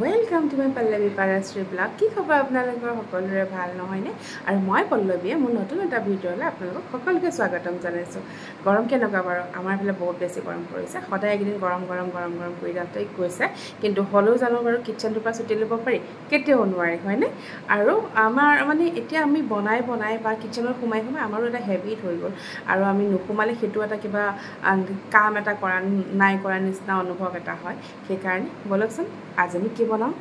Welcome to my Pallavi Parashri blog কি খবৰ আপোনালোকৰ সকলোৰে ভাল নহয়নে? আৰু মই পল্লৱীয়ে মোৰ নতুন এটা ভিডিঅ'লৈ আপোনালোকক সকলোকে স্বাগতম জনাইছোঁ। গৰম কেনেকুৱা বাৰু? আমাৰ ফালে বহুত বেছি গৰম পৰিছে। সদায় এইকেইদিন গৰম গৰম গৰম গৰম কৰি যাওঁতে গৈছে। কিন্তু হ'লেও জানো বাৰু কিটচেনটোৰ পৰা ছুটি ল'ব পাৰি কেতিয়াও নোৱাৰি হয়নে? আৰু আমাৰ মানে এতিয়া আমি বনাই বনাই বা কিটচেনত সোমাই সোমাই আমাৰো এটা হেবিট হৈ গ'ল। আৰু আমি নোসোমালে সেইটো এটা কিবা কাম এটা কৰা নাই কৰা নিচিনা অনুভৱ এটা হয়। সেইকাৰণে ব'লকচোন আজি আমি কি বনাওঁ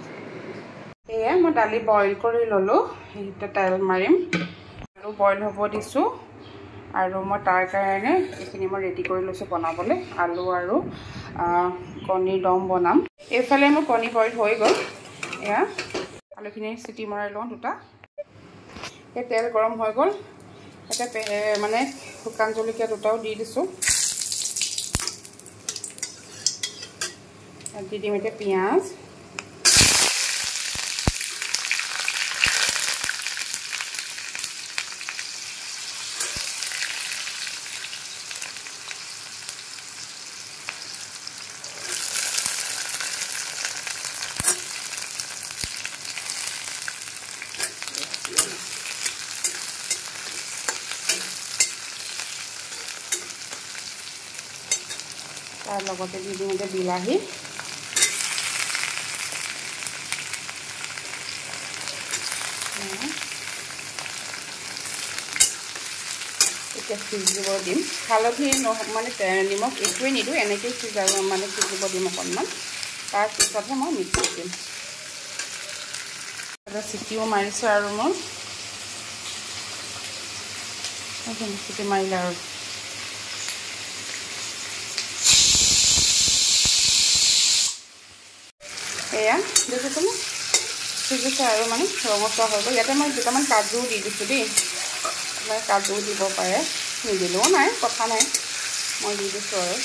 এয়া মই দালি বইল কৰি ল'লোঁ সেইটা তেল মাৰিম। আৰু বইল হ'ব দিছোঁ। আৰু মই তাৰ কাৰণে এইখিনি মই ৰেডি কৰি লৈছোঁ বনাবলৈ। আলু আৰু কণীৰ দম বনাম। এইফালে মোৰ কণী বইল হৈ গ'ল। এয়া আলুখিনি চিটি মৰাই লওঁ দুটা। এই তেল গৰম হৈ গ'ল। এতিয়া মানে শুকান জলকীয়া দুটাও দি দিছোঁ। দি দিম এতিয়া পিঁয়াজ। তাৰ লগতে দি দিম এতিয়া বিলাহী। এতিয়া সিজিব দিম। হালধি মানে নিমখ একোৱেই নিদিওঁ এনেকৈয়ে সিজা মানে সিজিব দিম অকণমান। তাৰপিছতহে মই মিক্সিত দিম। চিটিও মাৰিছোঁ আৰু মোৰ চিটি মাৰিলে আৰু। এয়া দেখিছেনে? সিজিছে আৰু মানে ৰঙচুৱা হৈ গ'ল। ইয়াতে মই দুটামান কাজুও দি দিছোঁ দেই। আপোনাৰ কাজুও দিব পাৰে। নিদিলেও নাই কথা নাই। মই দি দিছোঁ আৰু।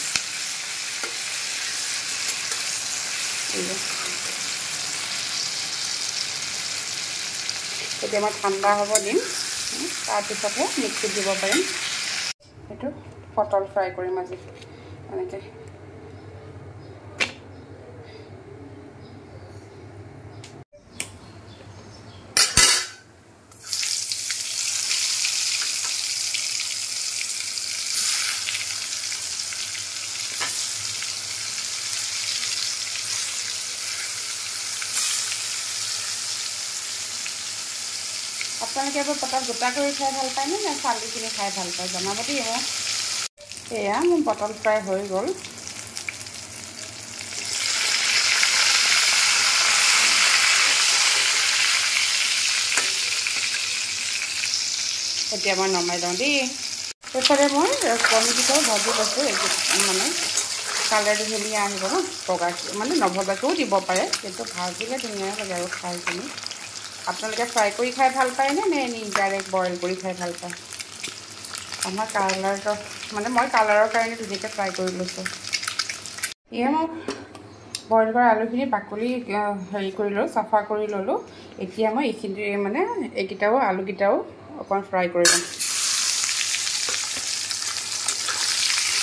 এতিয়া মই ঠাণ্ডা হ'ব দিম তাৰপিছতহে মিক্সিত দিব পাৰিম। সেইটো পটল ফ্ৰাই কৰিম আজি। এনেকৈ। আপোনালোকে এইবোৰ পটল গোটা কৰি খাই ভাল পায়নে নে চালিখিনি খাই ভাল পায় জনাব দেই মোক এয়া মোৰ পটল ফ্ৰাই হৈ গ'ল। এতিয়া মই নমাই লওঁ দেই। সেইফালে মই কণীকেইটাও ভাজি লৈছোঁ মানে কালাৰটো ধুনীয়া আহিব ন বগা মানে নভজাকৈও দিব পাৰে কিন্তু ভাজিলে ধুনীয়া লাগে আৰু খাই কিনি। আপোনালোকে ফ্ৰাই কৰি খাই ভাল পায়নে নে? এনে ডাইৰেক্ট বইল কৰি খাই ভাল পায়? আমাৰ কালাৰটো মানে মই কালাৰৰ কাৰণে ধুনীয়াকৈ ফ্ৰাই কৰি লৈছোঁ। এয়া মই বইল কৰা আলুখিনি বাকলি হেৰি কৰি ল'লোঁ চাফা কৰি ল'লোঁ। এতিয়া মই এইখিনি মানে এইকেইটাও আলুকেইটাও অকণমান ফ্ৰাই কৰি ল'ম।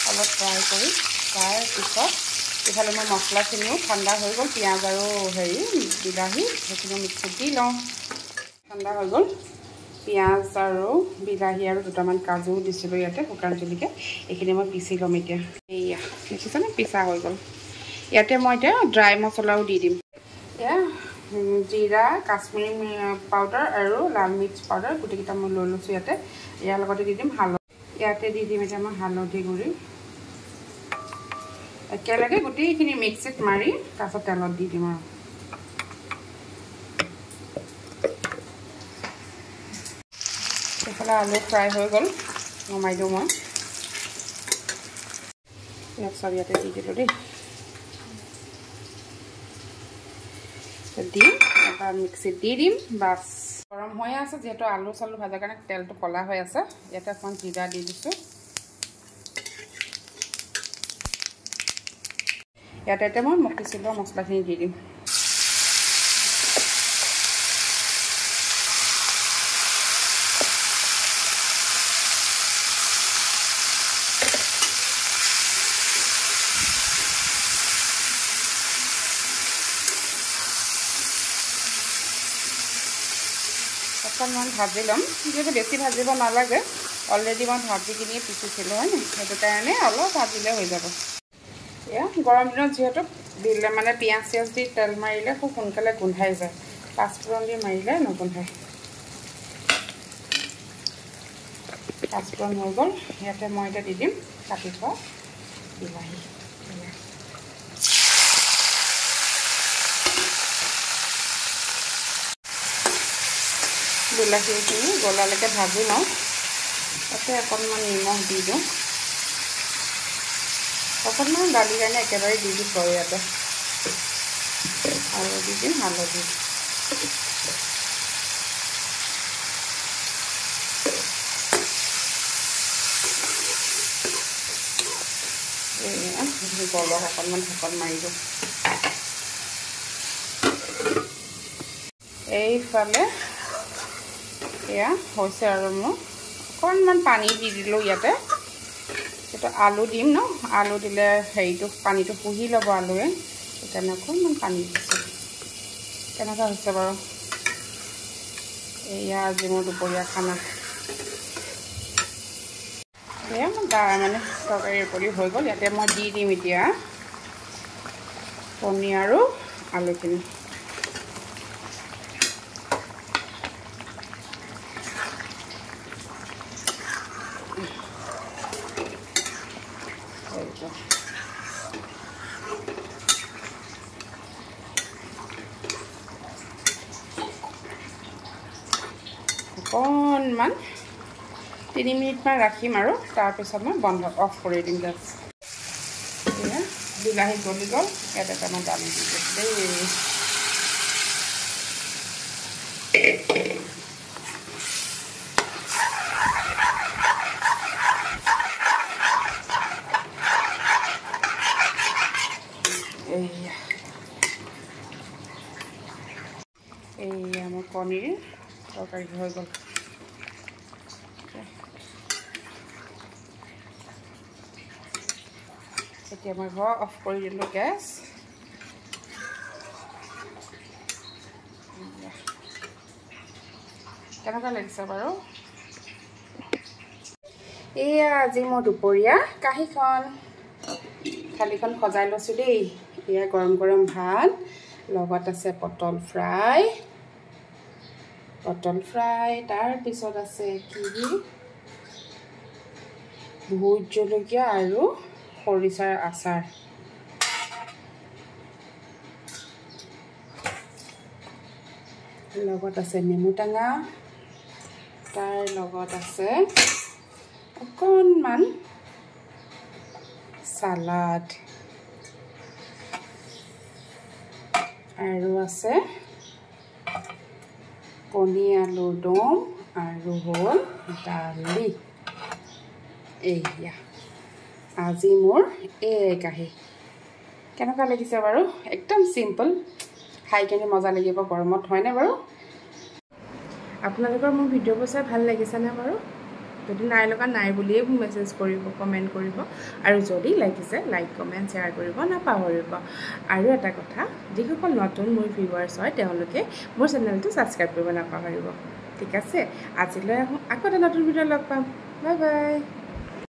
অলপ ফ্ৰাই কৰি তাৰপিছত ইফালে মই মছলাখিনিও ঠাণ্ডা হৈ গ'ল পিঁয়াজ আৰু হেৰি বিলাহী সেইখিনি মিক্সিত দি লওঁ। ঠাণ্ডা হৈ গ'ল। পিঁয়াজ আৰু বিলাহী আৰু দুটামান কাজুও দিছিলোঁ ইয়াতে শুকান জলকীয়া এইখিনি মই পিচি ল'ম এতিয়া। এইয়া দেখিছেনে পিচা হৈ গ'ল। ইয়াতে মই এতিয়া ড্ৰাই মছলাও দি দিম। এয়া জিৰা কাশ্মীৰী পাউডাৰ আৰু লাল মিৰ্চ পাউডাৰ গোটেইকেইটা মই লৈ লৈছোঁ ইয়াতে। ইয়াৰ লগতে দি দিম হালধি। ইয়াতে দি দিম এতিয়া মই হালধি গুড়ি। একেলগে গোটেইখিনি মিক্সিত মাৰি তাৰপিছত তেলত দি দিম আৰু। এইফালে আলু ফ্ৰাই হৈ গ'ল নমাই দিওঁ মই। চব ইয়াতে দি দিলোঁ দেই। দি এবাৰ মিক্সিত দি দিম বাছ। গৰম হৈয়ে আছে যিহেতু আলু চালু ভজাৰ কাৰণে তেলটো ক'লা হৈ আছে ইয়াতে অকণমান জিৰা দি দিছোঁ। ইয়াতে এতিয়া মই মকিছি লোৱা মছলাখিনি দি দিম। অকণমান ভাজি ল'ম। যিহেতু বেছি ভাজিব নালাগে অলৰেডি মই ভাজিখিনি পিচিছিলোঁ, হয় নাই সেইটো কাৰণে অলপ ভাজিলে হৈ যাব। এয়া গৰম দিনত যিহেতু দিলে মানে পিঁয়াজ চিয়াজ দি তেল মাৰিলে খুব সোনকালে গোন্ধাই যায়। পাঁচফোৰণ দি মাৰিলে নগোন্ধায় পাঁচফোৰণ হৈ গ'ল ইয়াতে মই এতিয়া দি দিম কাটি থোৱা বিলাহী বিলাহীখিনি গলালৈকে ভাজি লওঁ। তাতে অকণমান নিমখ দি দিওঁ। অকণমান দালি কাৰণে একেবাৰে দি দিছোঁ আৰু ইয়াতে। আৰু দি দিম হালধি গলক অকণমান ঢাকন মাৰি দিওঁ। এইফালে এয়া হৈছে আৰু মোৰ। অকণমান পানী দি দিলোঁ ইয়াতে। সেইটো আলু দিম ন? আলু দিলে হেৰিটো পানীটো শুহি ল'ব আলুৱে। সেইকাৰণে অকণমান পানী দিছোঁ। কেনেকুৱা হৈছে বাৰু? এয়া আজি মোৰ দুপৰীয়া খানা। এয়া মোৰ গা মানে তৰকাৰীৰ কৰি হৈ গ'ল। ইয়াতে মই দি দিম এতিয়া। কণী আৰু আলুখিনি। অকণমান তিনি মিনিটমান ৰাখিম আৰু তাৰপিছত মই বন্ধ অফ কৰি দিম গেছ এতিয়া বিলাহী গলি গ'ল, ইয়াত এটা মই দালি দি দিছোঁ দেই। এইয়া মোৰ কণীৰ তৰকাৰী হৈ গ'ল। এতিয়া মই ঘৰ অফ কৰি দিলোঁ গেছ। কেনেকুৱা লাগিছে বাৰু? এয়া আজি মোৰ দুপৰীয়া কাঁহীখন। থালিখন সজাই লৈছোঁ দেই। এয়া গৰম গৰম ভাত লগত আছে পটল ফ্ৰাই। পটল ফ্ৰাই তাৰপিছত আছে কি ভোট জলকীয়া আৰু খৰিচাৰ আচাৰ। লগত আছে নেমু টেঙা তাৰ লগত আছে অকণমান চালাড। আৰু আছে কণী আলু দম আৰু হ'ল দালি। এইয়া আজি মোৰ এই কাঁহী কেনেকুৱা লাগিছে বাৰু? একদম চিম্পল খাই কিনে মজা লাগিব গৰমত হয়নে বাৰু? আপোনালোকৰ মোৰ ভিডিঅ'বোৰ চাই ভাল লাগিছেনে বাৰু? যদি নাই লগা নাই বুলিয়েই মোক মেছেজ কৰিব কমেণ্ট কৰিব। আৰু যদি লাগিছে লাইক কমেণ্ট শ্বেয়াৰ কৰিব নাপাহৰিব আৰু এটা কথা যিসকল নতুন মোৰ ভিউৱাৰ্ছ হয় তেওঁলোকে মোৰ চেনেলটো ছাবস্ক্ৰাইব কৰিব নাপাহৰিব ঠিক আছে? আজিলৈ আহোঁ। আকৌ এটা নতুন ভিডিঅ' লগ পাম। Bye bye